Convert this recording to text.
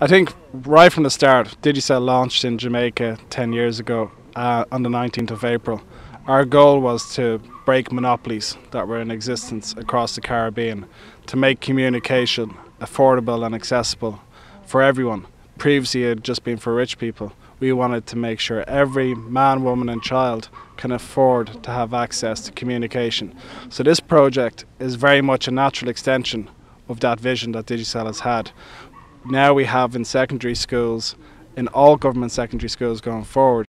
I think right from the start, Digicel launched in Jamaica 10 years ago uh, on the 19th of April. Our goal was to break monopolies that were in existence across the Caribbean, to make communication affordable and accessible for everyone. Previously, it had just been for rich people. We wanted to make sure every man, woman, and child can afford to have access to communication. So, this project is very much a natural extension of that vision that Digicel has had now we have in secondary schools, in all government secondary schools going forward,